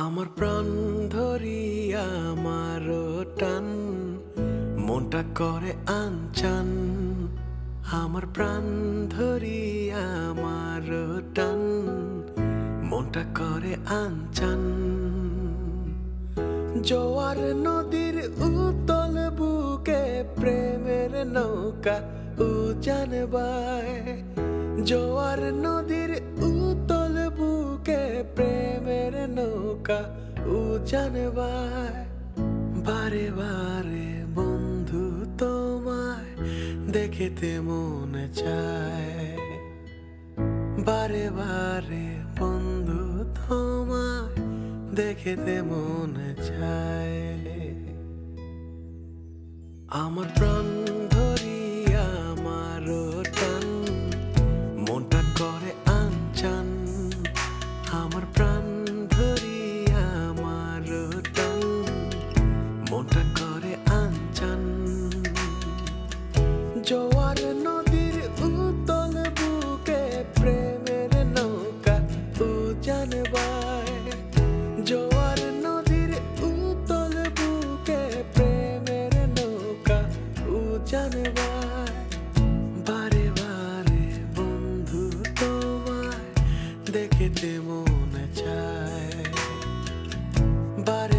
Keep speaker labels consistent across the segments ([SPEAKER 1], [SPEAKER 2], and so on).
[SPEAKER 1] আমার প্রাণ ধরি আমার টান, মনটা করে আনচান। আমার প্রাণ ধরি আমার টান, মনটা করে আনচান। জোয়ার নদীর উতল বুকে প্রেমের নৌকা উজান বায়। জোয়ার নদীর উতল বুকে প্রেমের নৌকা উজান বায় বারে বারে বন্ধু তোমায় দেখেতে মনে চায় বারে বারে বন্ধু তোমায় দেখেতে মনে চায় আমার প্রাণ বারে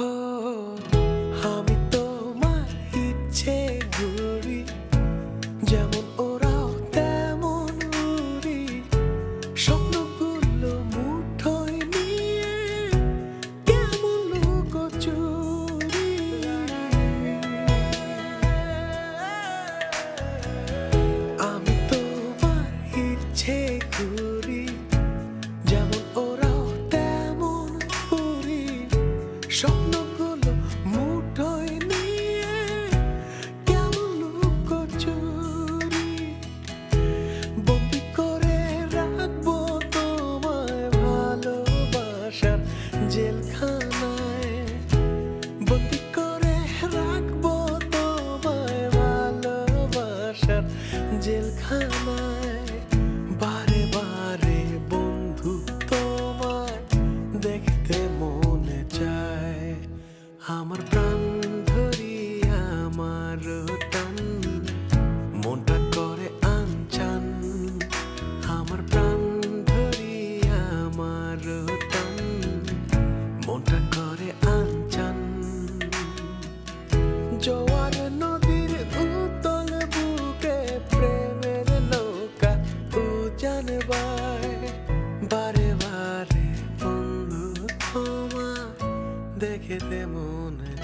[SPEAKER 1] Oh, how me স্বপ্নগুলো মুঠোয় নিয়ে কেমন লুকোচুরি বন্দি করে রাখব তোমায় ভালোবাসার জেলখানায়। বন্দি করে রাখব তোমায় ভালোবাসার জেলখানায়। আমার প্রাণ できてもね